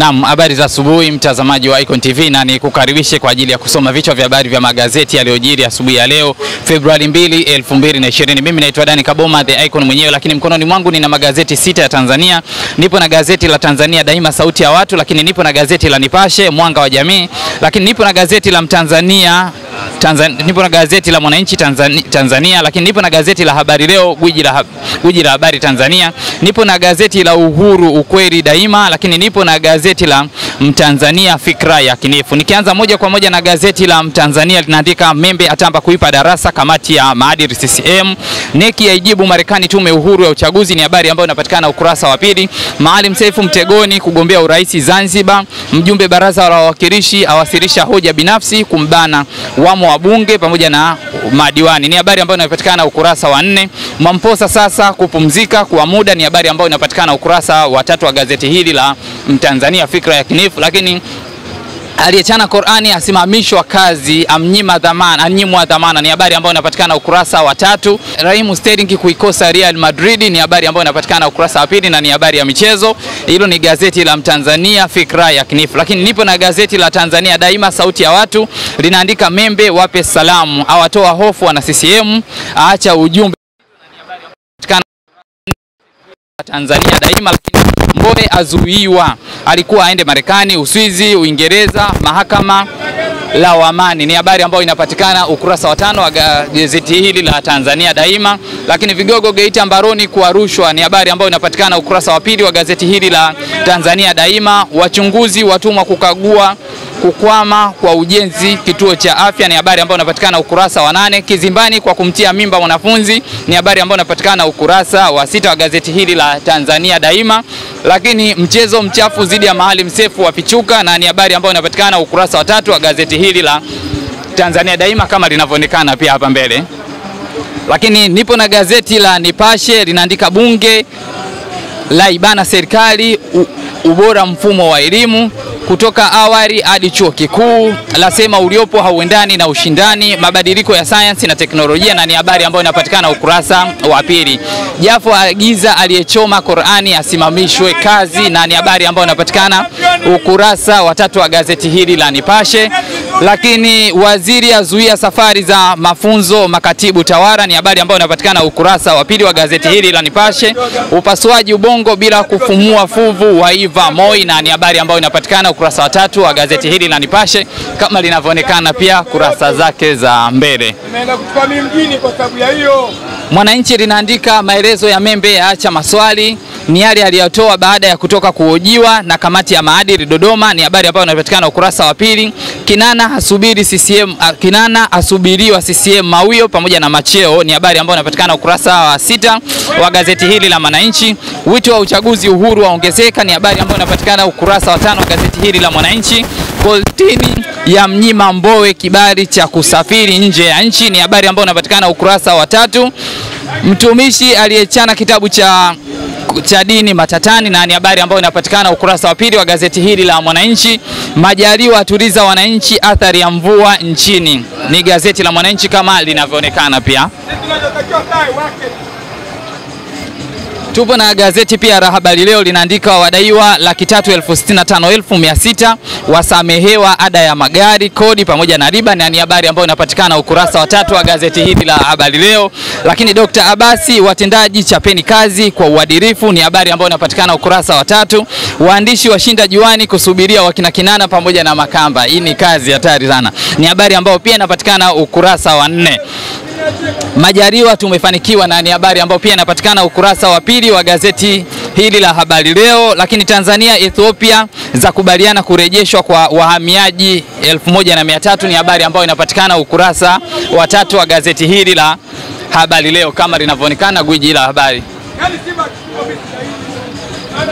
Naam, habari za asubuhi mtazamaji wa Icon TV, na nikukaribishe kwa ajili ya kusoma vichwa vya habari vya magazeti yaliyojiri asubuhi ya leo Februari 2, 2020. Mimi naitwa Dani Kaboma the Icon mwenyewe, lakini mkononi mwangu nina magazeti sita ya Tanzania. Nipo na gazeti la Tanzania Daima, sauti ya watu, lakini nipo na gazeti la Nipashe, mwanga wa jamii, lakini nipo na gazeti la Mtanzania Tanzania, nipo na gazeti la Mwananchi Tanzania, Tanzania, lakini nipo na gazeti la Habari Leo, gwiji la, gwiji la habari Tanzania, nipo na gazeti la Uhuru, ukweli daima, lakini nipo na gazeti la Mtanzania, fikra ya kinifu. Nikianza moja kwa moja na gazeti la Mtanzania linaandika Membe atamba kuipa darasa kamati ya maadili CCM, neki yaijibu Marekani tume uhuru ya uchaguzi, ni habari ambayo inapatikana ukurasa wa pili. Maalim Seif mtegoni kugombea urais Zanzibar, mjumbe baraza la wawakilishi awasilisha hoja binafsi kumbana wamo wabunge pamoja na madiwani. Ni habari ambayo inapatikana ukurasa wa nne. Mamposa sasa kupumzika kwa muda, ni habari ambayo inapatikana ukurasa wa tatu wa gazeti hili la Mtanzania fikra ya kinifu. Lakini aliyechana Qur'ani asimamishwa kazi, amnyima dhamana, anyimwa dhamana, ni habari ambayo inapatikana ukurasa wa tatu. Raheem Sterling kuikosa Real Madrid, ni habari ambayo inapatikana ukurasa wa pili na ni habari ya michezo. Hilo ni gazeti la Mtanzania fikra ya kinifu. Lakini nipo na gazeti la Tanzania Daima, sauti ya watu, linaandika Membe wape salamu, awatoa hofu wana CCM, aacha ujumbe Tanzania Daima. Lakini Mbowe azuiwa, alikuwa aende Marekani, Uswizi, Uingereza, mahakama la Wamani. Ni habari ambayo inapatikana ukurasa wa tano wa gazeti hili la Tanzania Daima. Lakini vigogo Geita mbaroni kwa rushwa, ni habari ambayo inapatikana ukurasa wa pili wa gazeti hili la Tanzania Daima. Wachunguzi watumwa kukagua kukwama kwa ujenzi kituo cha afya, ni habari ambayo inapatikana ukurasa wa nane. Kizimbani kwa kumtia mimba mwanafunzi, ni habari ambayo inapatikana ukurasa wa sita wa gazeti hili la Tanzania Daima. Lakini mchezo mchafu dhidi ya Maalim Seif wafichuka, na ni habari ambayo inapatikana ukurasa wa tatu wa gazeti hili la Tanzania Daima kama linavyoonekana pia hapa mbele. Lakini nipo na gazeti la Nipashe linaandika bunge la ibana serikali ubora mfumo wa elimu kutoka awali hadi chuo kikuu, lasema uliopo hauendani na ushindani, mabadiliko ya sayansi na teknolojia, na ni habari ambayo inapatikana ukurasa wa pili. Jafo agiza aliyechoma Qur'ani asimamishwe kazi, na ni habari ambayo inapatikana ukurasa wa tatu wa gazeti hili la Nipashe. Lakini waziri azuia safari za mafunzo makatibu tawara, ni habari ambayo inapatikana ukurasa wa pili wa gazeti hili la Nipashe. Upasuaji ubongo bila kufumua fuvu waiva Moi, na ni habari ambayo inapatikana ukurasa wa tatu wa gazeti hili la Nipashe kama linavyoonekana pia kurasa zake za mbele. Mwananchi linaandika maelezo ya Membe yaacha maswali, ni yale aliyotoa baada ya kutoka kuhojiwa na kamati ya maadili Dodoma. Ni habari ambayo inapatikana ukurasa wa pili. Kinana asubiri CCM, Kinana asubiriwa CCM Mawio pamoja na macheo, ni habari ambayo inapatikana ukurasa wa sita wa gazeti hili la Mwananchi. Wito wa uchaguzi uhuru waongezeka, ni habari ambayo inapatikana ukurasa wa tano wa gazeti hili la Mwananchi. Koltini ya mnyima Mbowe kibali cha kusafiri nje ya nchi, ni habari ambayo inapatikana ukurasa wa tatu. Mtumishi aliyechana kitabu cha cha dini matatani, na ni habari ambayo inapatikana ukurasa wa pili wa gazeti hili la Mwananchi. Majaliwa atuliza wananchi athari ya mvua nchini, ni gazeti la Mwananchi kama linavyoonekana pia Tupo na gazeti pia la Habari Leo linaandika wadaiwa laki tatu elfu sitini na tano elfu mia sita wasamehewa ada ya magari, kodi pamoja na riba, na ni habari ambayo inapatikana ukurasa wa tatu wa gazeti hili la Habari Leo. Lakini Dr. Abasi, watendaji chapeni kazi kwa uadilifu, ni habari ambayo inapatikana ukurasa wa tatu. Waandishi washinda juani kusubiria wakina Kinana pamoja na Makamba, hii ni kazi hatari sana, ni habari ambayo pia inapatikana ukurasa wa nne. Majaliwa tumefanikiwa, na ni habari ambayo pia inapatikana ukurasa wa pili wa gazeti hili la Habari Leo. Lakini Tanzania Ethiopia za kubaliana kurejeshwa kwa wahamiaji elfu moja na mia tatu ni habari ambayo inapatikana ukurasa wa tatu wa gazeti hili la Habari Leo kama linavyoonekana gwiji la habari.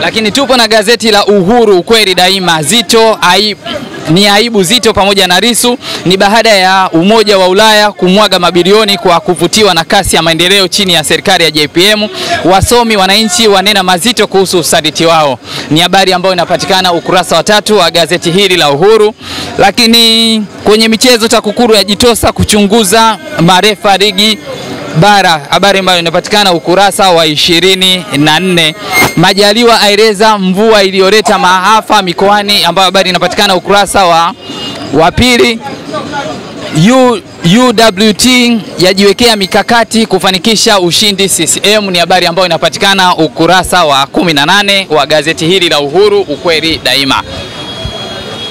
Lakini tupo na gazeti la Uhuru ukweli daima. Zito aibu ni aibu Zito pamoja na Risu ni baada ya Umoja wa Ulaya kumwaga mabilioni kwa kuvutiwa na kasi ya maendeleo chini ya serikali ya JPM. Wasomi wananchi wanena mazito kuhusu usaliti wao, ni habari ambayo inapatikana ukurasa wa tatu wa gazeti hili la Uhuru. Lakini kwenye michezo, TAKUKURU yajitosa kuchunguza marefa ligi bara, habari ambayo inapatikana ukurasa wa ishirini na nne. Majaliwa aeleza mvua iliyoleta maafa mikoani, ambayo habari inapatikana ukurasa wa wa pili. UWT yajiwekea mikakati kufanikisha ushindi CCM, ni habari ambayo inapatikana ukurasa wa 18 wa gazeti hili la Uhuru, ukweli daima.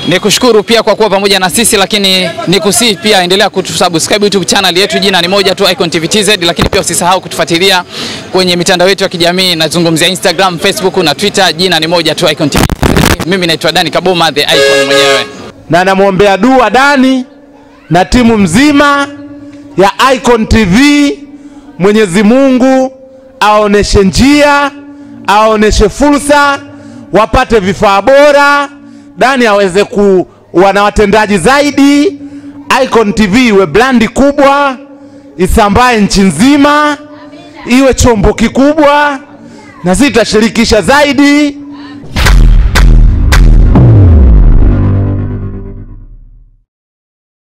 Nikushukuru pia kwa kuwa pamoja na sisi, lakini ni kusihi pia endelea kutusubscribe YouTube channel yetu, jina ni moja tu Icon TV TZ, lakini pia usisahau kutufuatilia kwenye mitandao yetu ya kijamii, nazungumzia Instagram, Facebook na Twitter, jina ni moja tu Icon TV. Mimi naitwa Dani Kaboma the Icon mwenyewe. na namwombea dua Dani na timu mzima ya Icon TV. Mwenyezi Mungu aoneshe njia, aoneshe fursa, wapate vifaa bora, Dani aweze kuwa na watendaji zaidi, Icon TV iwe brandi kubwa, isambae nchi nzima, iwe chombo kikubwa, na sisi tutashirikisha zaidi